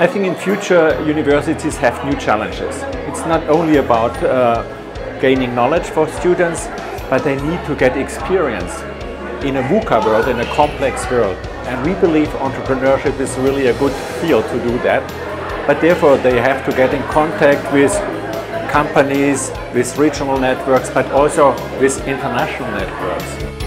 I think in future universities have new challenges. It's not only about uh, gaining knowledge for students, but they need to get experience in a VUCA world, in a complex world. And we believe entrepreneurship is really a good field to do that. But therefore they have to get in contact with companies, with regional networks, but also with international networks.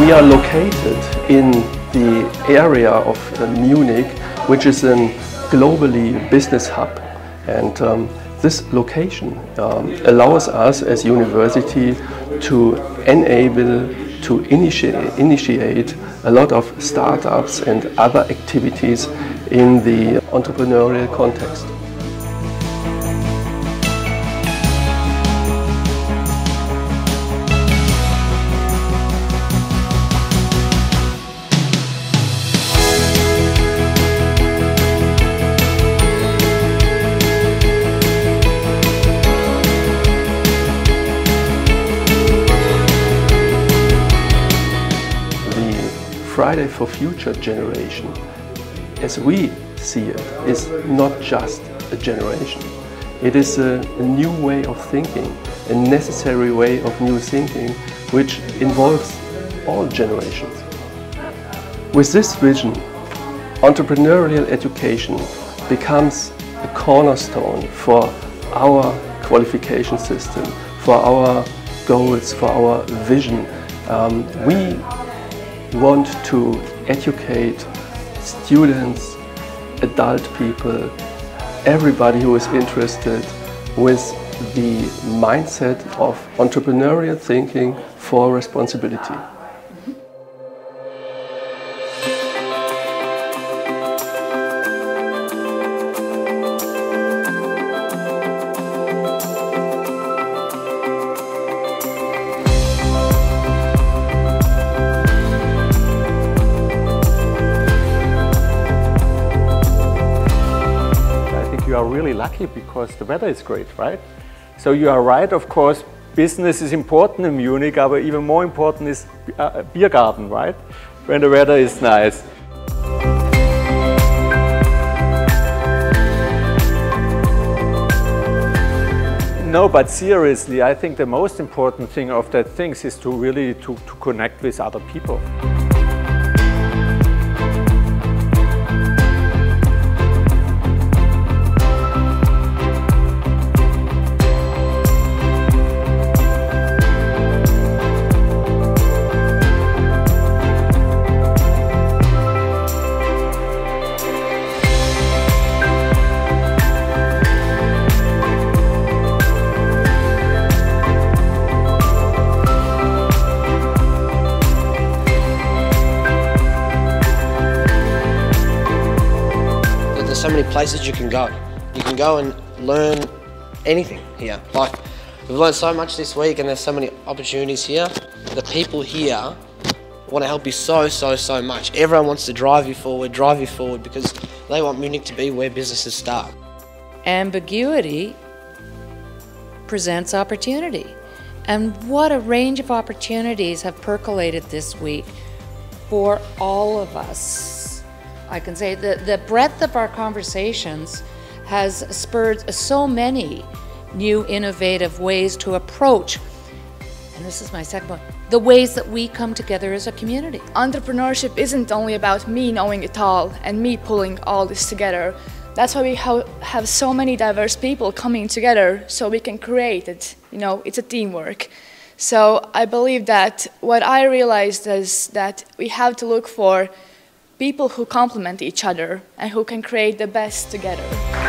We are located in the area of uh, Munich, which is a globally business hub. And um, this location um, allows us as university to enable, to initiate, initiate a lot of startups and other activities in the entrepreneurial context. Friday for Future generation, as we see it, is not just a generation. It is a, a, new way of thinking, a necessary way of new thinking, which involves all generations. With this vision, entrepreneurial education becomes a cornerstone for our qualification system, for our goals, for our vision. Um, we want to educate students, adult people, everybody who is interested with the mindset of entrepreneurial thinking for responsibility. Really lucky because the weather is great, right? So you are right, of course, business is important in Munich, but even more important is uh, a beer garden, right? When the weather is nice. No, but seriously, I think the most important thing of that things is to really to, to connect with other people. Places you can go. You can go and learn anything here. Like, we've learned so much this week and there's so many opportunities here. The people here want to help you so, so, so much. Everyone wants to drive you forward, drive you forward because they want Munich to be where businesses start. Ambiguity presents opportunity. And what a range of opportunities have percolated this week for all of us. I can say that the breadth of our conversations has spurred so many new innovative ways to approach, and this is my second one, the ways that we come together as a community. Entrepreneurship isn't only about me knowing it all and me pulling all this together. That's why we have so many diverse people coming together so we can create it. You know, it's a teamwork. So I believe that what I realized is that we have to look for people who complement each other and who can create the best together.